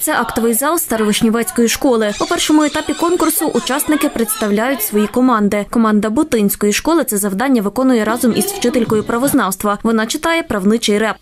Це актовий зал Старовишнівецької школи. У першому етапі конкурсу учасники представляють свої команди. Команда Бутинської школи це завдання виконує разом із вчителькою правознавства. Вона читає правничий реп.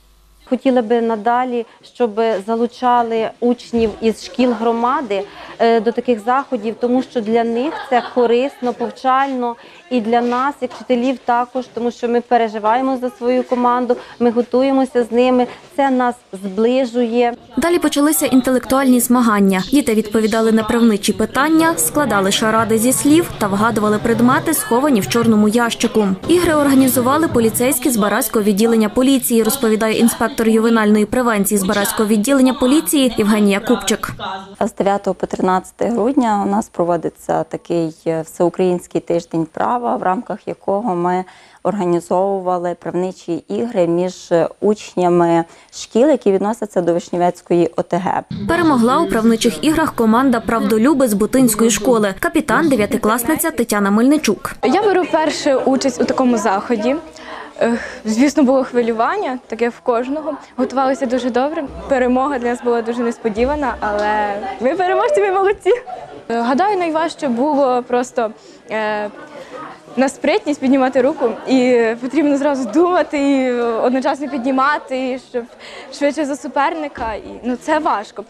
Хотіли би надалі, щоб залучали учнів із шкіл громади е, до таких заходів, тому що для них це корисно, повчально і для нас, як вчителів, також, тому що ми переживаємо за свою команду, ми готуємося з ними. Це нас зближує. Далі почалися інтелектуальні змагання. Діти відповідали на правничі питання, складали шаради зі слів та вгадували предмети, сховані в чорному ящику. Ігри організували поліцейські з Бараського відділення поліції, розповідає інспектор ювенальної превенції з Бараського відділення поліції Євгенія Купчик. З 9 по 13 грудня у нас проводиться такий е, всеукраїнський тиждень права, в рамках якого ми організовували правничі ігри між учнями шкіл, які відносяться до Вишнівецької ОТГ. Перемогла у правничих іграх команда Правдолюби з Бутинської школи. Капітан дев'ятикласниця Тетяна Мельничук. Я беру першу участь у такому заході. Звісно, було хвилювання, таке в кожного. Готувалися дуже добре. Перемога для нас була дуже несподівана, але ми переможці, ми молодці. Е, Гадаю, найважче було просто е, на спритність піднімати руку, і потрібно зразу думати, і одночасно піднімати, і щоб швидше за суперника. І, ну, це важко.